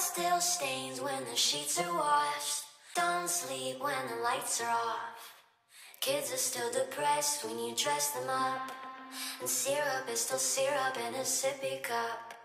still stains when the sheets are washed. Don't sleep when the lights are off. Kids are still depressed when you dress them up. And syrup is still syrup in a sippy cup.